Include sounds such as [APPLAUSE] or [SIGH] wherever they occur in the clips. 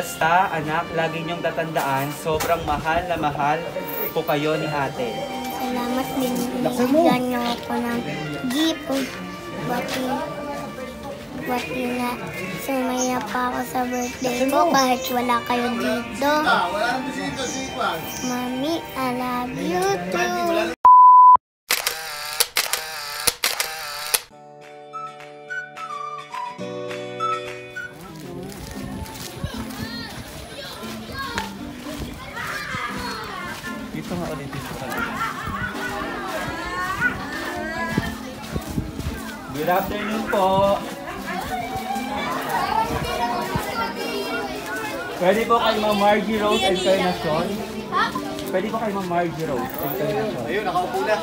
Basta, anak, lagi niyong tatandaan, sobrang mahal na mahal po kayo ni ate. Salamat din. Binigyan niyo ako ng gift. Bati, bati na sumaya pa ako sa birthday ko kahit wala kayo dito. Mami, I love you too. Dito nga ulit dito ka. Good afternoon po. Pwede po kay Ma'am Margie Rose Encarnacion? Pwede po kay Ma'am Margie Rose? Ayun, nakaupo na.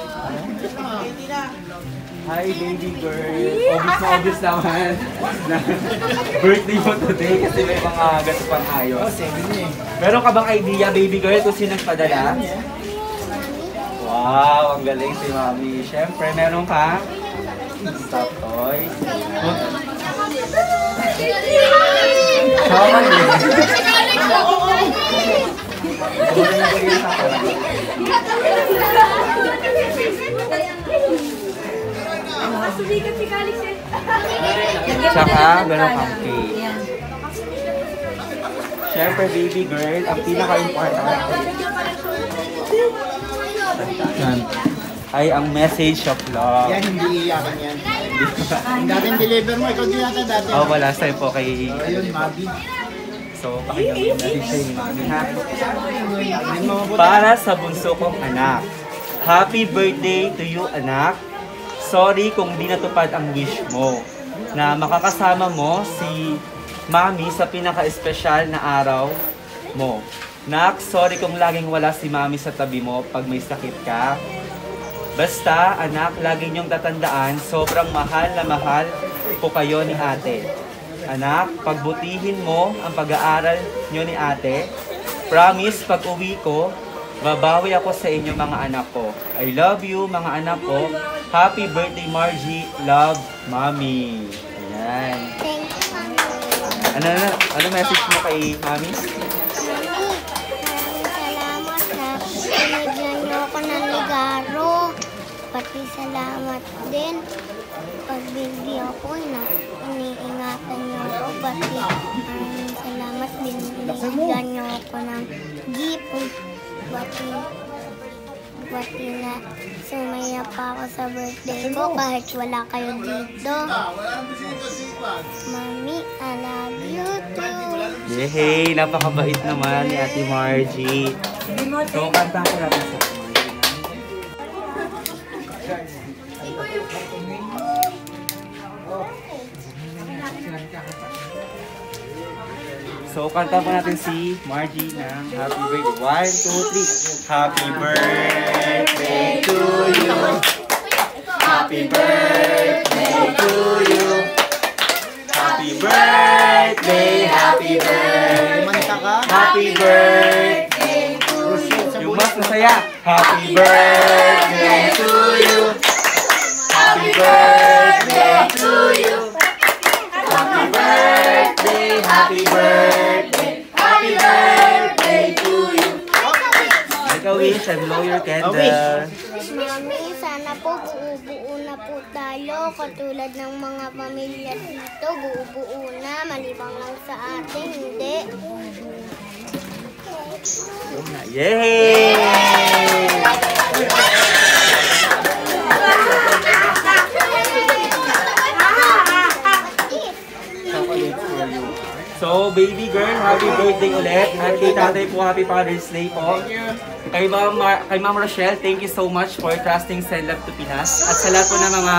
Hi, baby girl. Obvious na obvious naman. na [LAUGHS] birthday mo today kasi may mga gato pang ayos. Meron ka bang idea, baby girl, kung sino nagpadala? Wow, ang galing si Mami. Siyempre, meron ka? Stop [LAUGHS] toy. Sama din. Tsaka, meron kang cake. Siyempre, baby girl, ang pinaka-important ay ang message of love. Yan, hindi iyakan yan. Ang dating deliver mo, ikaw din yata dati. Oh, wala sa'yo po kay... Ayun, Mabi. So, pakinggan natin siya ni Mami, ha? Para sa bunso kong anak. Happy birthday to you, anak. Sorry kung di natupad ang wish mo na makakasama mo si Mami sa pinaka-espesyal na araw mo. Nak, sorry kung laging wala si Mami sa tabi mo pag may sakit ka. Basta, anak, lagi niyong tatandaan, sobrang mahal na mahal po kayo ni ate. Anak, pagbutihin mo ang pag-aaral niyo ni ate. Promise, pag uwi ko, babawi ako sa inyo mga anak ko. I love you mga anak ko. Happy birthday Margie. Love, Mommy. Ayan. Thank you, Mami. Ano, ano, ano message mo kay ligaro. Pati salamat din. Pag busy ako, na iniingatan niyo ako. Pati maraming salamat din. Binigyan niyo ako ng gift. Pati, pati na sumaya pa ako sa birthday ko kahit wala kayo dito. Mami, I love you too. Yehey! Napakabait naman ni Ate Margie. So, kanta ko natin sa Margie. So, kanta po natin si Margie ng Happy Birthday. One, two, three. Happy birthday to you. Happy birthday to you. Happy birthday, happy birthday. Happy birthday to you. Yung mas masaya. Happy birthday to you. Happy birthday to you. Happy birthday, happy birthday. Happy birthday to you. Make a wish and blow your candle. Mami, sana po buo-buo na po tayo. Katulad ng mga pamilya dito, buo-buo na. Malibang lang sa atin, hindi. Yay! So, baby girl, happy birthday ulit. At kay tatay po, happy Father's Day po. Kay Ma'am, kay Ma'am Rochelle, thank you so much for trusting Send Love to Pinas. At sa lahat po ng mga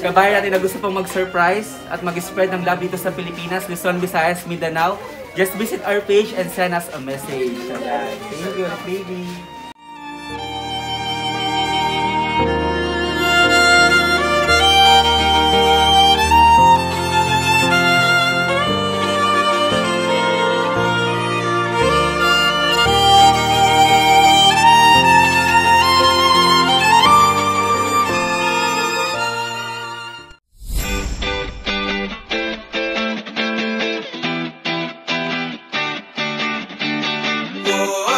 kabayan natin na gusto pong mag-surprise at mag-spread ng love dito sa Pilipinas, Luzon, Visayas, Mindanao, just visit our page and send us a message. Thank you, baby. Mo